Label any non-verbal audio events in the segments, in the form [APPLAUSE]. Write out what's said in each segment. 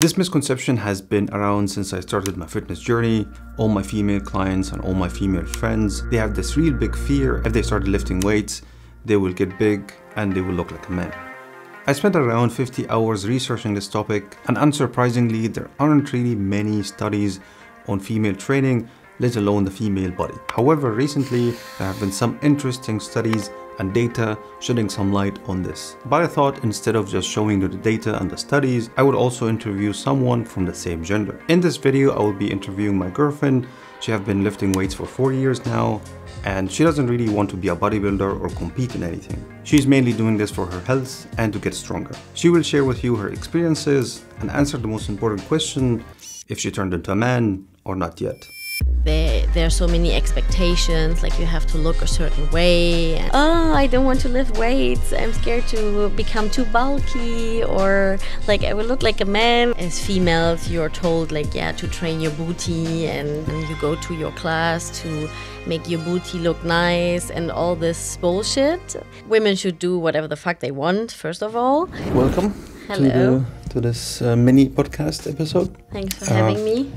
This misconception has been around since I started my fitness journey. All my female clients and all my female friends, they have this real big fear if they start lifting weights, they will get big and they will look like a man. I spent around 50 hours researching this topic and unsurprisingly, there aren't really many studies on female training, let alone the female body. However, recently there have been some interesting studies and data shedding some light on this. But I thought instead of just showing you the data and the studies, I would also interview someone from the same gender. In this video, I will be interviewing my girlfriend. She have been lifting weights for four years now, and she doesn't really want to be a bodybuilder or compete in anything. She's mainly doing this for her health and to get stronger. She will share with you her experiences and answer the most important question, if she turned into a man or not yet there are so many expectations like you have to look a certain way and, oh i don't want to lift weights. I'm scared to become too bulky or like i will look like a man. As females you're told like yeah to train your booty and, and you go to your class to make your booty look nice and all this bullshit. Women should do whatever the fuck they want first of all. Welcome Hello. to, the, to this uh, mini podcast episode. Thanks for uh, having me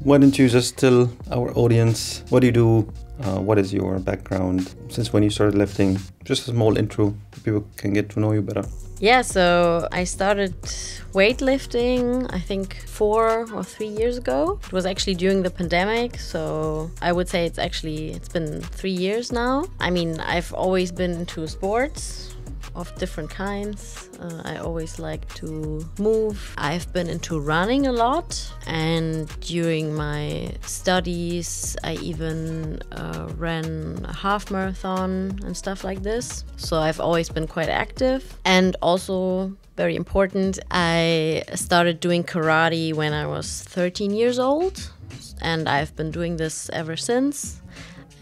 why don't you just tell our audience what do you do? Uh, what is your background since when you started lifting? Just a small intro, people can get to know you better. Yeah, so I started weightlifting, I think four or three years ago. It was actually during the pandemic, so I would say it's actually it's been three years now. I mean, I've always been into sports of different kinds. Uh, I always like to move. I've been into running a lot, and during my studies, I even uh, ran a half marathon and stuff like this. So I've always been quite active, and also very important, I started doing karate when I was 13 years old, and I've been doing this ever since.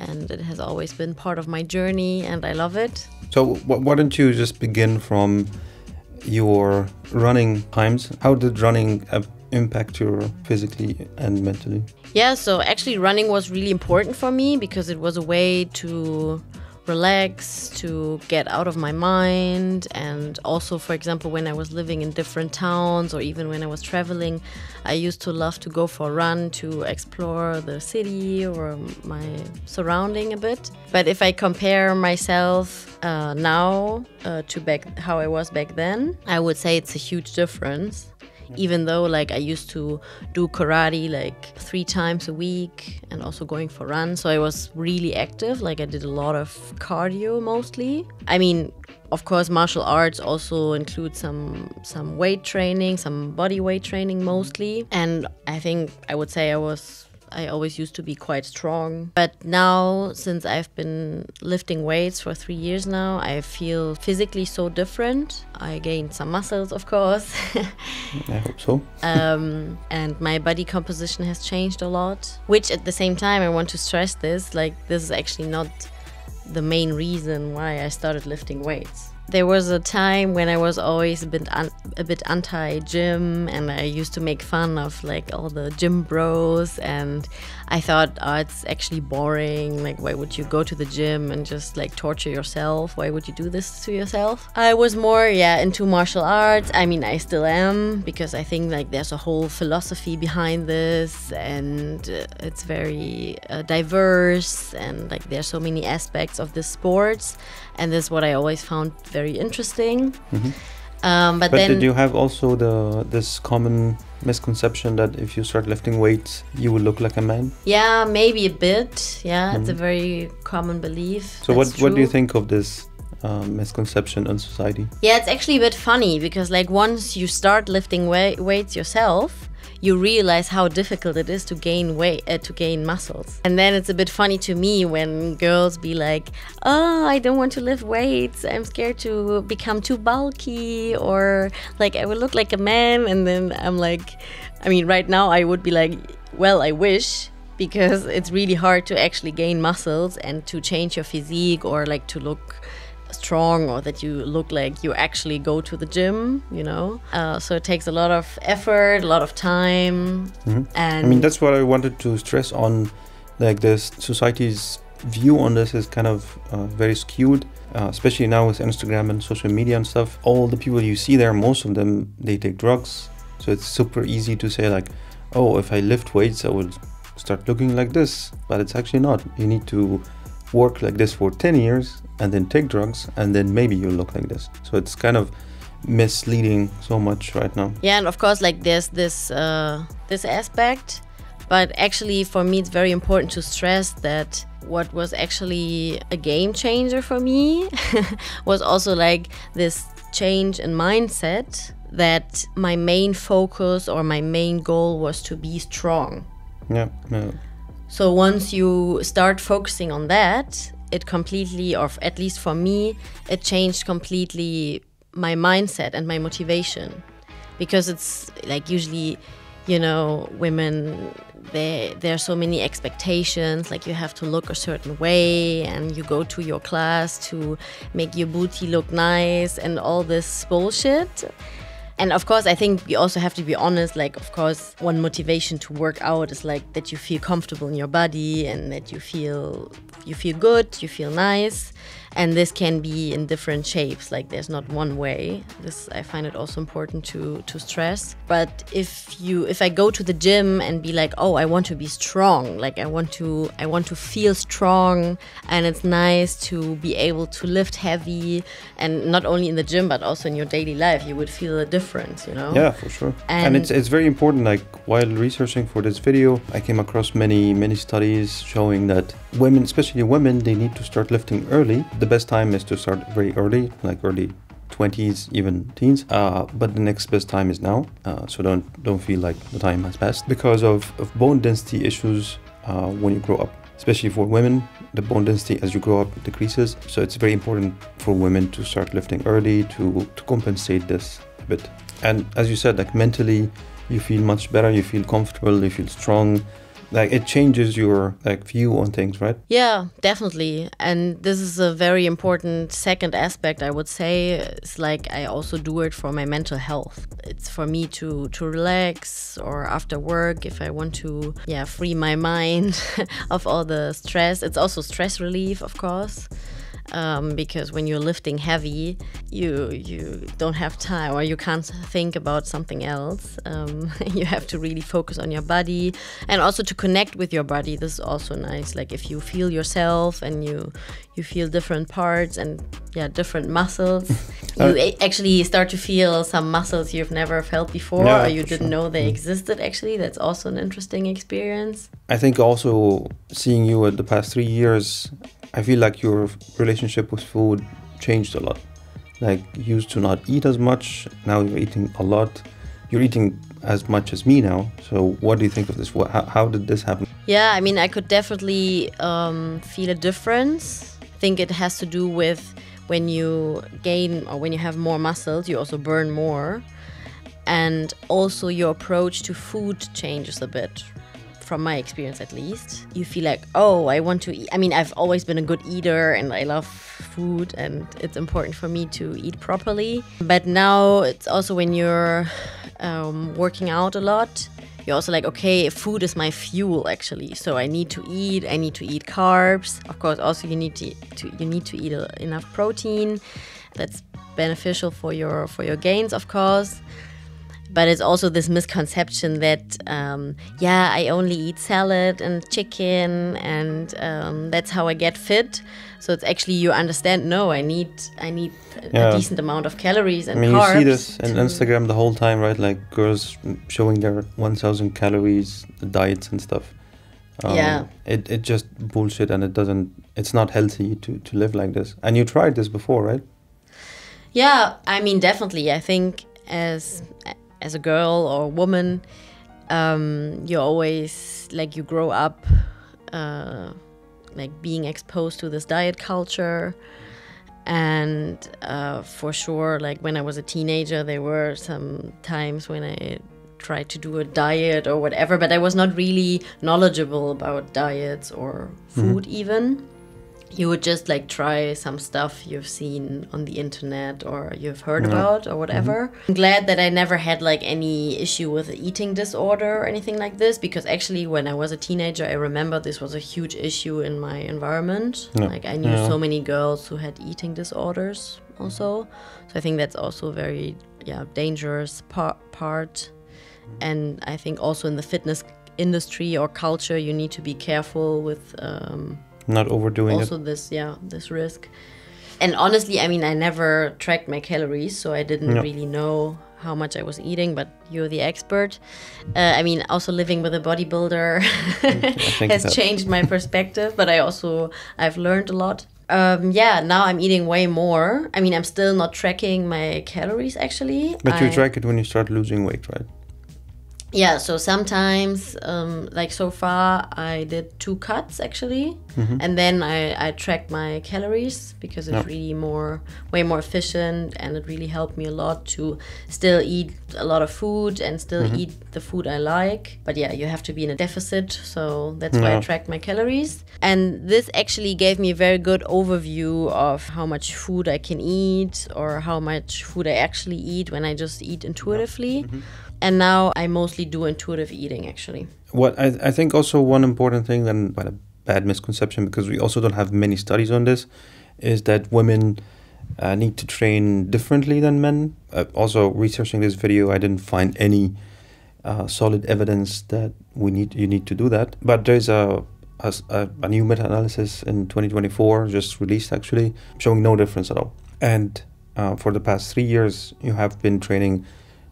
And it has always been part of my journey, and I love it. So why don't you just begin from your running times? How did running uh, impact you physically and mentally? Yeah, so actually running was really important for me because it was a way to relax, to get out of my mind. And also, for example, when I was living in different towns or even when I was traveling, I used to love to go for a run to explore the city or my surrounding a bit. But if I compare myself uh, now uh, to back how I was back then, I would say it's a huge difference Mm-hmm. even though like I used to do karate like three times a week and also going for runs. So I was really active. Like I did a lot of cardio mostly. I mean, of course, martial arts also include some some weight training, some body weight training mostly. And I think I would say I was I always used to be quite strong. But now, since I've been lifting weights for three years now, I feel physically so different. I gained some muscles, of course. [LAUGHS] I hope so. um, and my body composition has changed a lot. Which, at the same time, I want to stress this like, this is actually not the main reason why I started lifting weights. There was a time when I was always a bit a bit anti gym, and I used to make fun of like all the gym bros, and I thought, oh, it's actually boring. Like, why would you go to the gym and just like torture yourself? Why would you do this to yourself? I was more, yeah, into martial arts. I mean, I still am because I think like there's a whole philosophy behind this, and uh, it's very uh, diverse, and like there's so many aspects of the sports, and this is what I always found very interesting. Mm-hmm. Um, but, but then, did you have also the this common misconception that if you start lifting weights, you will look like a man? Yeah, maybe a bit. Yeah, mm. it's a mm-hmm. very common belief. So what true. what do you think of this um, misconception in society? Yeah, it's actually a bit funny because like once you start lifting wa- weights yourself, you realize how difficult it is to gain weight uh, to gain muscles. And then it's a bit funny to me when girls be like oh i don't want to lift weights. I'm scared to become too bulky or like i will look like a man and then i'm like i mean right now i would be like well i wish because it's really hard to actually gain muscles and to change your physique or like to look strong or that you look like you actually go to the gym you know uh, so it takes a lot of effort a lot of time mm-hmm. and i mean that's what i wanted to stress on like this society's view on this is kind of uh, very skewed uh, especially now with instagram and social media and stuff all the people you see there most of them they take drugs So it's super easy to say like, oh, if I lift weights, I will start looking like this. But it's actually not. You need to work like this for 10 years and then take drugs and then maybe you'll look like this. So it's kind of misleading so much right now. Yeah, and of course, like there's this uh, this aspect, but actually for me it's very important to stress that what was actually a game changer for me [LAUGHS] was also like this change in mindset that my main focus or my main goal was to be strong. Yeah. yeah. So once you start focusing on that, it completely, or at least for me, it changed completely my mindset and my motivation. Because it's like usually, you know, women there there are so many expectations like you have to look a certain way and you go to your class to make your booty look nice and all this bullshit and of course i think we also have to be honest like of course one motivation to work out is like that you feel comfortable in your body and that you feel you feel good you feel nice and this can be in different shapes like there's not one way. This i find it also important to to stress. But if you if i go to the gym and be like oh i want to be strong like i want to i want to feel strong and it's nice to be able to lift heavy and not only in the gym but also in your daily life you would feel a difference you know? Yeah for sure. And, and it's it's very important like while researching for this video i came across many many studies showing that women especially women they need to start lifting early the best time is to start very early, like early 20s, even teens. Uh, but the next best time is now. Uh, so don't don't feel like the time has passed because of, of bone density issues uh, when you grow up. Especially for women, the bone density as you grow up decreases. So it's very important for women to start lifting early to, to compensate this a bit. And as you said, like mentally, you feel much better, you feel comfortable, you feel strong like it changes your like view on things right? Yeah definitely. And this is a very important second aspect i would say. It's like i also do it for my mental health. It's for me to to relax or after work if i want to yeah free my [LAUGHS] mind of all the stress. It's also stress relief of course um, because when you're lifting heavy, you you don't have time or you can't think about something else. Um, [LAUGHS] you have to really focus on your body and also to connect with your body. This is also nice. Like if you feel yourself and you you feel different parts and yeah different muscles, [LAUGHS] you actually start to feel some muscles you've never felt before or you didn't sure. know they mm. existed. Actually, that's also an interesting experience. I think also seeing you at the past three years I feel like your relationship with food changed a lot. Like you used to not eat as much, now you're eating a lot. You're eating as much as me now. So what do you think of this? How, how did this happen? Yeah, I mean, I could definitely um, feel a difference. I think it has to do with when you gain or when you have more muscles, you also burn more. And also your approach to food changes a bit, from my experience at least. You feel like, oh, I want to eat. I mean, I've always been a good eater and I love food and it's important for me to eat properly. But now it's also when you're um, working out a lot, you're also like, okay, food is my fuel actually. So I need to eat. I need to eat carbs. Of course, also you need to, to you need to eat enough protein. That's beneficial for your for your gains, of course but it's also this misconception that um, yeah i only eat salad and chicken and um, that's how i get fit. So it's actually you understand no i need i need yeah. a decent amount of calories and i mean carbs you see this on instagram the whole time right? Like girls showing their 1000 calories diets and stuff. Um, yeah. it, it just bullshit and it doesn't it's not healthy to, to live like this. And you tried this before right? Yeah i mean definitely. I think as as a girl or a woman, um, you always like you grow up uh, like being exposed to this diet culture. And uh, for sure, like when I was a teenager, there were some times when I tried to do a diet or whatever, but I was not really knowledgeable about diets or food, mm-hmm. even you would just like try some stuff you've seen on the internet or you've heard yeah. about or whatever. Mm-hmm. I'm glad that I never had like any issue with eating disorder or anything like this because actually when I was a teenager I remember this was a huge issue in my environment. Yeah. Like I knew yeah. so many girls who had eating disorders also. So I think that's also a very yeah dangerous par- part and I think also in the fitness industry or culture, you need to be careful with um, Not overdoing also it. this yeah this risk. And honestly, I mean, I never tracked my calories, so I didn't really know how much I was eating. But you're the expert. Uh, I mean, also living with a bodybuilder [LAUGHS] has changed my perspective. But I also I've learned a lot. Um, yeah, now I'm eating way more. I mean, I'm still not tracking my calories actually. But you track it when you start losing weight, right? Yeah, so sometimes, um, like so far, I did two cuts actually, mm-hmm. and then I, I tracked my calories because it's Yeah. really more, way more efficient, and it really helped me a lot to still eat a lot of food and still mm-hmm. eat the food I like. But yeah, you have to be in a deficit, so that's why I Yeah. tracked my calories. And this actually gave me a very good overview of how much food I can eat or how much food I actually eat when I just eat intuitively. Mm-hmm. And now I mostly do intuitive eating actually. What I, I think also one important thing and a bad misconception because we also don't have many studies on this is that women uh, need to train differently than men. Uh, also researching this video, I didn't find any uh, solid evidence that we need you need to do that. But there's a a new meta-analysis in 2024 just released actually showing no difference at all. And uh, for the past three years, you have been training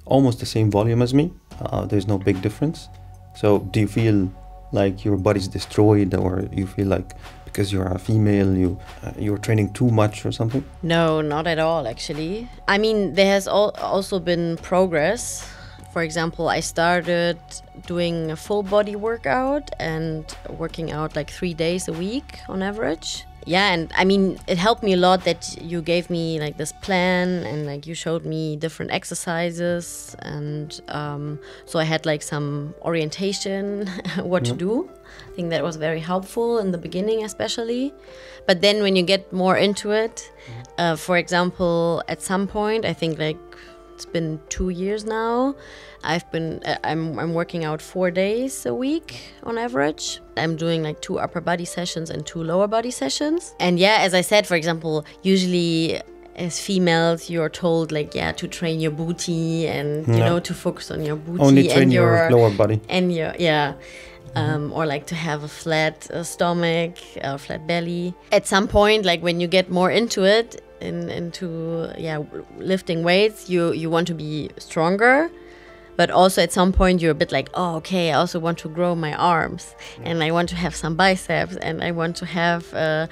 almost the same volume as me. Uh, there's no big difference. So do you feel like your body's destroyed, or you feel like because you're a female, you uh, you're training too much or something? No, not at all, actually. I mean, there has al- also been progress. For example, I started doing a full body workout and working out like three days a week on average. Yeah, and I mean, it helped me a lot that you gave me like this plan and like you showed me different exercises. And um, so I had like some orientation [LAUGHS] what to do. I think that was very helpful in the beginning, especially. But then when you get more into it, uh, for example, at some point, I think like it's been two years now. I've been uh, I'm I'm working out four days a week on average. I'm doing like two upper body sessions and two lower body sessions. And yeah, as I said, for example, usually as females you're told like yeah to train your booty and you know to focus on your booty Only train and your lower body. and your yeah um, or like to have a flat uh, stomach a flat belly at some point like when you get more into it in, into yeah lifting weights you you want to be stronger but also at some point you're a bit like oh okay i also want to grow my arms and i want to have some biceps and i want to have a,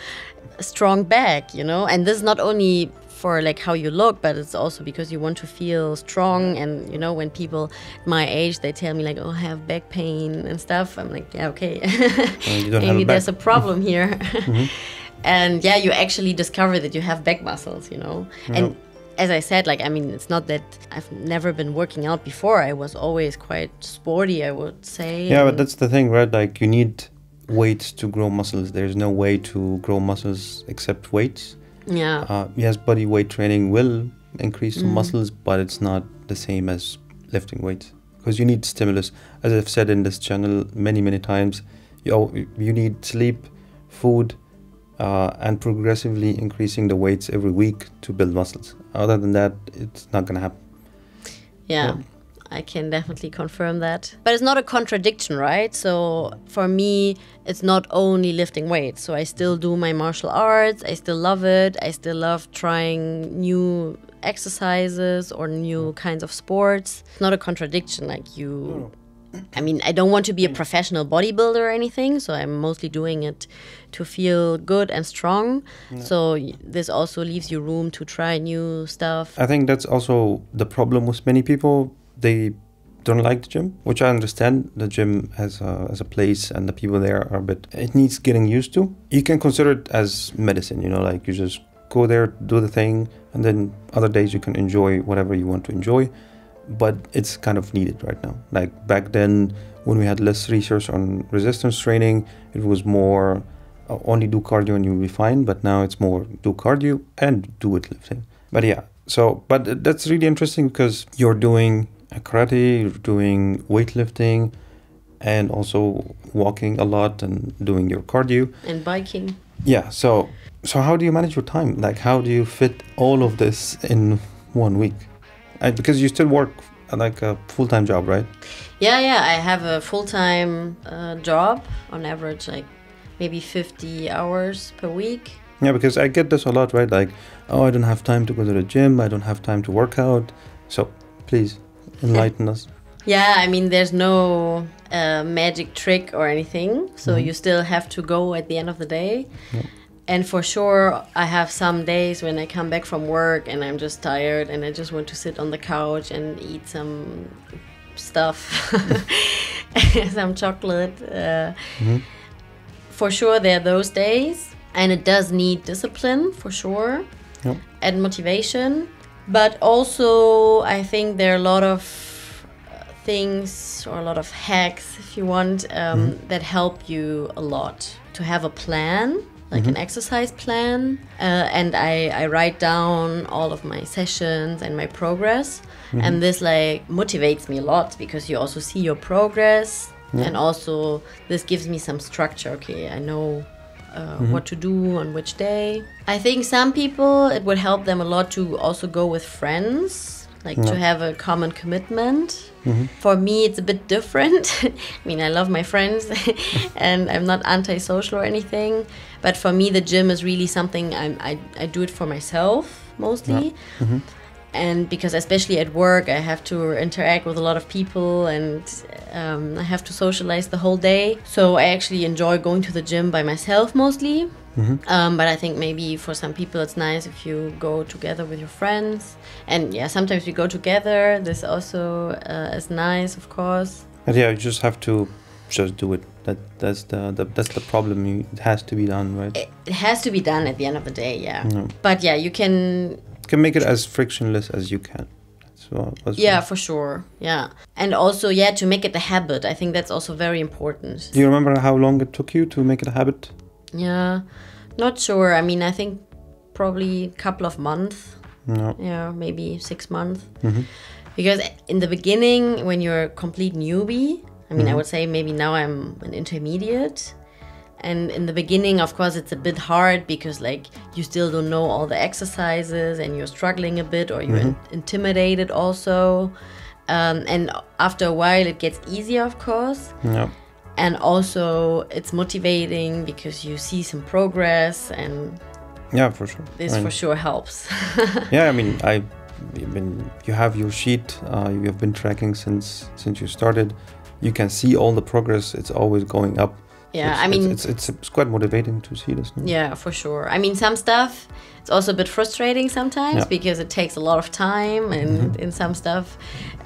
strong back you know? And this is not only for like how you look but it's also because you want to feel strong and you know when people my age they tell me like oh i have back pain and stuff i'm like yeah okay. [LAUGHS] And you don't have maybe there's a problem here mm-hmm. [LAUGHS] and yeah you actually discover that you have back muscles you know and as i said like i mean it's not that i've never been working out before i was always quite sporty i would say Yeah, but that's the thing, right? Like you need weights to grow muscles. There's no way to grow muscles except weights. yeah Uh, yes, body weight training will increase Mm-hmm. muscles, but it's not the same as lifting weights because you need stimulus. As I've said in this channel many, many times, you you need sleep, food, uh, and progressively increasing the weights every week to build muscles. Other than that, it's not gonna happen. Yeah, I can definitely confirm that. But it's not a contradiction, right? So for me, it's not only lifting weights. So I still do my martial arts. I still love it. I still love trying new exercises or new kinds of sports. It's not a contradiction. Like you. I mean, I don't want to be a professional bodybuilder or anything, so I'm mostly doing it to feel good and strong. So this also leaves you room to try new stuff. I think that's also the problem with many people. They don't like the gym, which I understand. The gym as a, as a place and the people there are a bit. It needs getting used to. You can consider it as medicine. You know, like you just go there, do the thing, and then other days you can enjoy whatever you want to enjoy. But it's kind of needed right now. Like back then, when we had less research on resistance training, it was more uh, only do cardio and you'll be fine. But now it's more do cardio and do weightlifting. But yeah, so but that's really interesting because you're doing karate, you're doing weightlifting, and also walking a lot and doing your cardio. And biking. Yeah. So so how do you manage your time? Like how do you fit all of this in one week? And because you still work like a full-time job, right? Yeah, yeah. I have a full time uh, job on average, like maybe 50 hours per week. Yeah, because I get this a lot, right? Like, oh, I don't have time to go to the gym. I don't have time to work out. So please enlighten us. Yeah, I mean, there's no uh, magic trick or anything. So you still have to go at the end of the day. And for sure, I have some days when I come back from work and I'm just tired and I just want to sit on the couch and eat some stuff, [LAUGHS] some chocolate. Uh, For sure, there are those days. And it does need discipline, for sure Yep. and motivation. But also, I think there are a lot of things or a lot of hacks, if you want, um, that help you a lot to have a plan. Like an exercise plan, uh, and I, I write down all of my sessions and my progress, and this like motivates me a lot because you also see your progress, and also this gives me some structure. Okay, I know uh, what to do on which day. I think some people it would help them a lot to also go with friends, like to have a common commitment. For me, it's a bit different. [LAUGHS] I mean, I love my friends [LAUGHS] and I'm not antisocial or anything, but for me, the gym is really something I'm, I, I do it for myself mostly. And because, especially at work, I have to interact with a lot of people and um, I have to socialize the whole day. So I actually enjoy going to the gym by myself mostly. Um, but I think maybe for some people it's nice if you go together with your friends. And yeah, sometimes we go together. This also uh, is nice, of course. But yeah, you just have to just do it. That that's the, the that's the problem. You, it has to be done, right? It, has to be done at the end of the day, yeah. But yeah, you can You can make it as frictionless as you can. That's what, what's Yeah, for sure. Yeah. And also, yeah, to make it a habit. I think that's also very important. Do you remember how long it took you to make it a habit? Yeah. Not sure. I mean, I think probably a couple of months. No. Yeah, maybe six months. Mm-hmm. Because in the beginning, when you're a complete newbie, I mean, I would say maybe now I'm an intermediate. And in the beginning, of course, it's a bit hard because, like, you still don't know all the exercises and you're struggling a bit or you're in- intimidated also. Um, and after a while, it gets easier, of course. No. And also, it's motivating because you see some progress, and Yeah, for sure. this I mean, for sure helps. [LAUGHS] yeah, I mean, I, I mean, you have your sheet. Uh, you have been tracking since since you started. You can see all the progress. It's always going up. yeah, It's- I mean, it's, it's it's quite motivating to see this. no? Yeah, for sure. I mean, some stuff it's also a bit frustrating sometimes Yeah. Because it takes a lot of time, and in some stuff,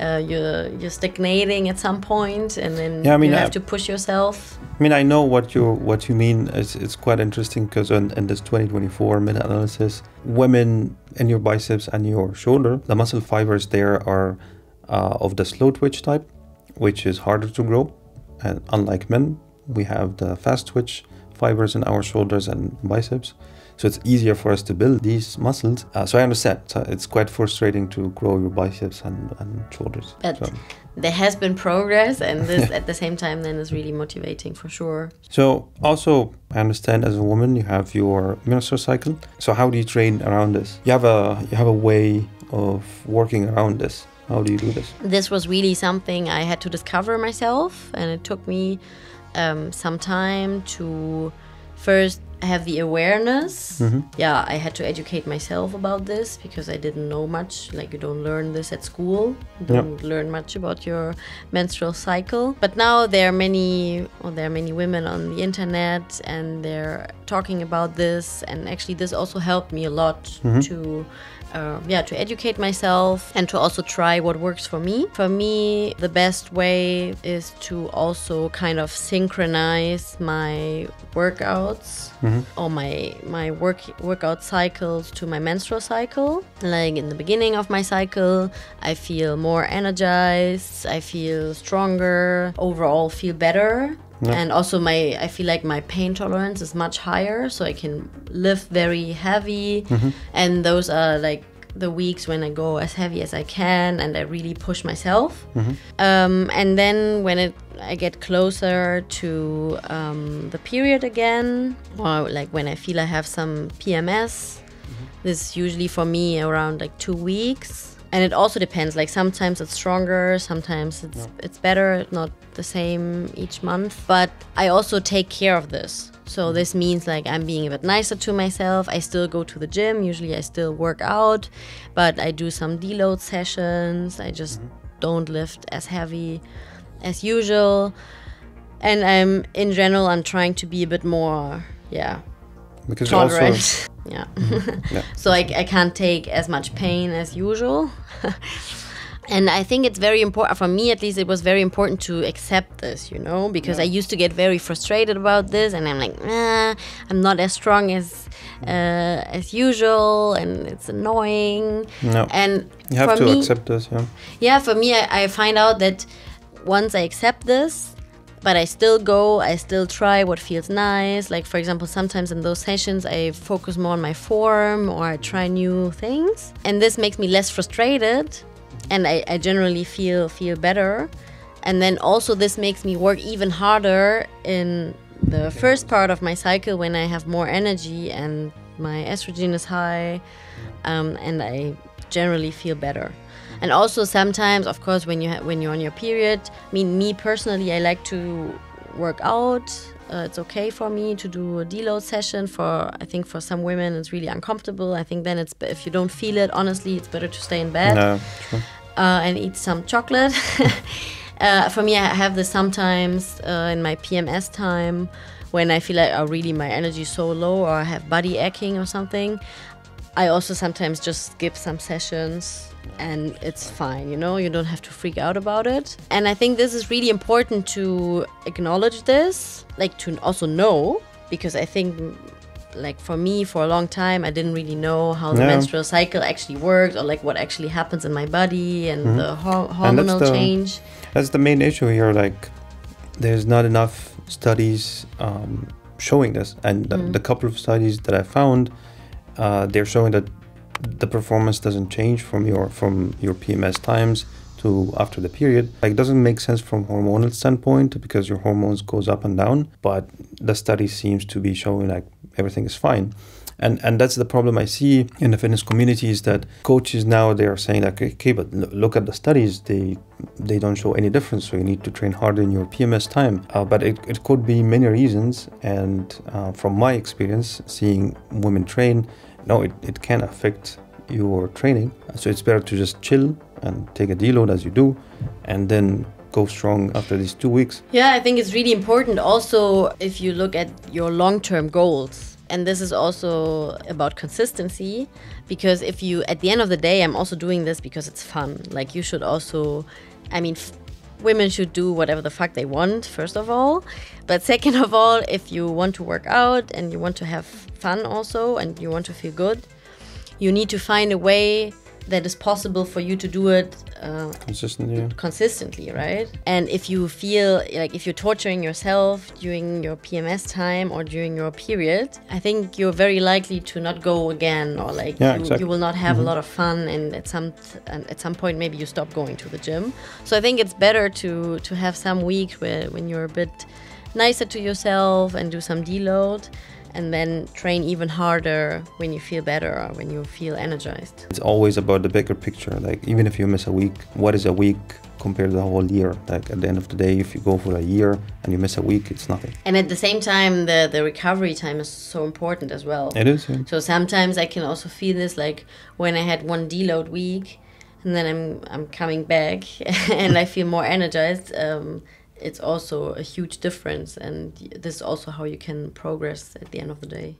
uh, you're you're stagnating at some point, and then Yeah, I mean, you I- have to push yourself. I mean, I know what you what you mean. It's, it's quite interesting because in, in this 2024 meta-analysis, women in your biceps and your shoulder, the muscle fibers there are uh, of the slow twitch type, which is harder to grow. And unlike men, we have the fast twitch fibers in our shoulders and biceps. So it's easier for us to build these muscles. Uh, so I understand. So it's quite frustrating to grow your biceps and, and shoulders. But So- there has been progress, and this [LAUGHS] at the same time then is really motivating for sure. So also, I understand as a woman you have your menstrual cycle. So how do you train around this? You have a you have a way of working around this. How do you do this? this was really something I had to discover myself, and it took me um, some time to first have the awareness. Yeah, I had to educate myself about this because I didn't know much. Like, you don't learn this at school, you don't learn much about your menstrual cycle. But now there are many, well, there are many women on the internet, and they're talking about this. And actually, this also helped me a lot to uh, yeah to educate myself and to also try what works for me. For me the best way is to also kind of synchronize my workouts or my my work workout cycles to my menstrual cycle. Like in the beginning of my cycle i feel more energized i feel stronger overall feel better and also my i feel like my pain tolerance is much higher so i can lift very heavy. And those are like the weeks when i go as heavy as i can and i really push myself. Um, and then when it i get closer to um, the period again or like when i feel i have some pms this is usually for me around like two weeks. And it also depends. Like sometimes it's stronger, sometimes it's it's better, not the same each month. But I also take care of this. So this means like I'm being a bit nicer to myself. I still go to the gym. Usually I still work out, but I do some deload sessions. I just mm-hmm. don't lift as heavy as usual. And I'm in general I'm trying to be a bit more yeah Because you also tolerant. [LAUGHS] Mm-hmm. yeah. yeah. [LAUGHS] so I, I can't take as much pain as usual. [LAUGHS] and I think it's very important, for me at least, it was very important to accept this, you know, because I used to get very frustrated about this and I'm like, nah, I'm not as strong as. Uh, as usual, and it's annoying. No. And you have to me, accept this. Yeah. yeah, for me, I, I find out that once I accept this, but I still go, I still try what feels nice. Like, for example, sometimes in those sessions, I focus more on my form or I try new things. And this makes me less frustrated and I, I generally feel feel better. And then also, this makes me work even harder in the first part of my cycle when I have more energy and my estrogen is high um, and I generally feel better. And also sometimes, of course, when you ha- when you're on your period, I mean, me personally, I like to work out. Uh, it's okay for me to do a deload session. For I think for some women, it's really uncomfortable. I think then it's if you don't feel it, honestly, it's better to stay in bed No. True. Uh, and eat some chocolate. [LAUGHS] uh, for me, I have this sometimes uh, in my PMS time when I feel like oh, really my energy is so low or I have body aching or something. I also sometimes just skip some sessions and it's fine, you know, you don't have to freak out about it. And I think this is really important to acknowledge this, like to also know, because I think like for me for a long time I didn't really know how the Yeah. menstrual cycle actually works or like what actually happens in my body and the hor- Mm-hmm. And that's hormonal the- change. That's the main issue here. Like, there's not enough studies um, showing this, and the, Mm. the couple of studies that I found, uh, they're showing that the performance doesn't change from your from your PMS times to after the period. Like, it doesn't make sense from hormonal standpoint because your hormones goes up and down, but the study seems to be showing like everything is fine. And, and that's the problem I see in the fitness community is that coaches now they are saying like okay but look at the studies they they don't show any difference so you need to train harder in your PMS time uh, but it, it could be many reasons and uh, from my experience seeing women train no it, it can affect your training so it's better to just chill and take a deload as you do and then go strong after these two weeks Yeah, I think it's really important also if you look at your long term goals. And this is also about consistency because if you, at the end of the day, I'm also doing this because it's fun. Like, you should also, I mean, women should do whatever the fuck they want, first of all. But second of all, if you want to work out and you want to have fun also and you want to feel good, you need to find a way that is possible for you to do it uh, consistently consistently, right? And if you feel like if you're torturing yourself during your PMS time or during your period, I think you're very likely to not go again, or like Yeah, you, exactly. you will not have a lot of fun, and at some and at some point maybe you stop going to the gym. So I think it's better to to have some weeks where when you're a bit nicer to yourself and do some deload. And then train even harder when you feel better or when you feel energized. It's always about the bigger picture. Like even if you miss a week, what is a week compared to the whole year? Like at the end of the day, if you go for a year and you miss a week, it's nothing. And at the same time, the, the recovery time is so important as well. It is. Yeah. So sometimes I can also feel this like when I had one deload week and then I'm I'm coming back [LAUGHS] and I feel more energized. Um, it's also a huge difference, and this is also how you can progress at the end of the day.